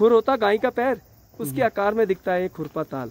खुर होता गाय का पैर उसके आकार में दिखता है खुरपा ताल।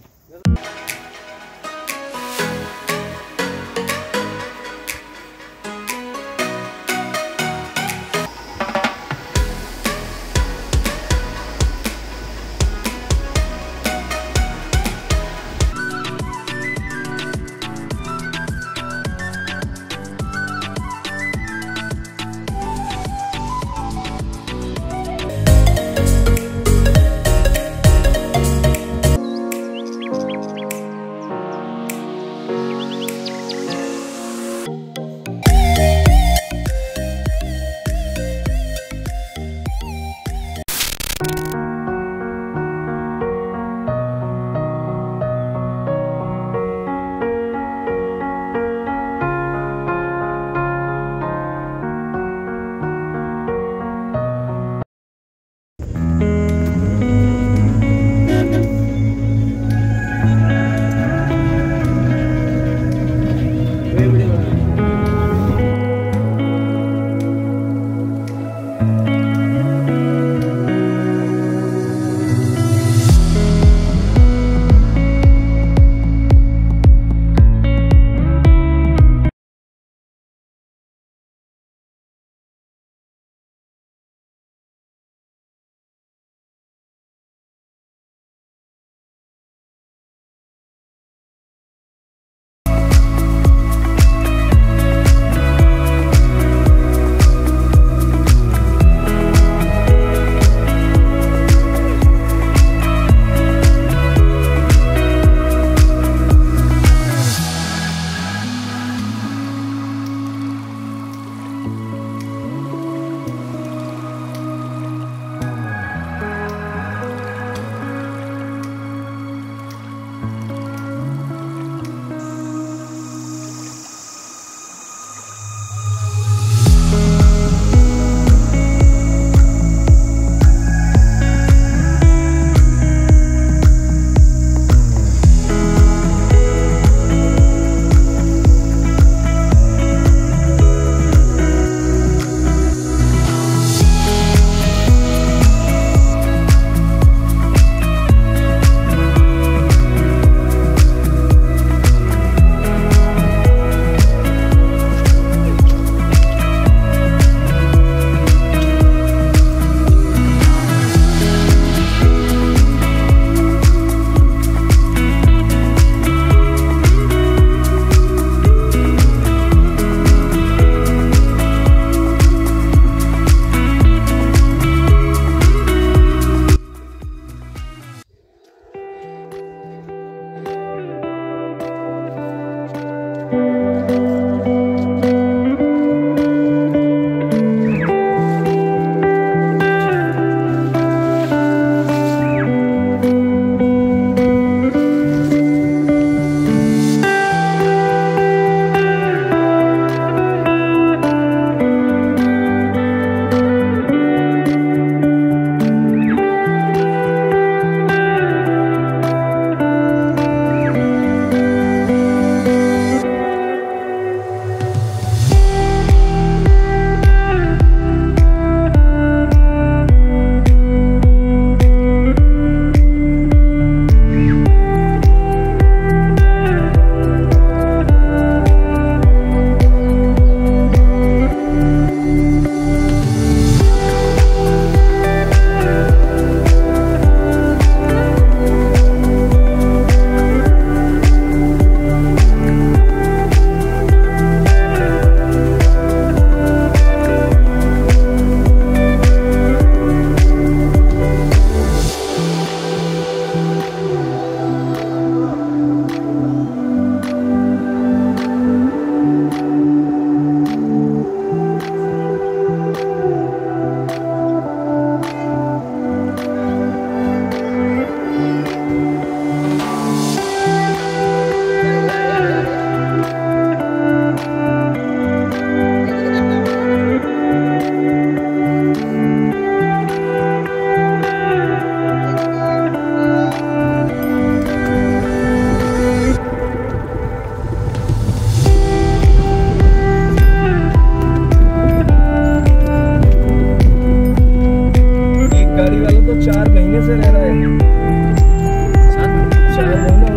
चार महीने से रह रहा है साथ में चार महीने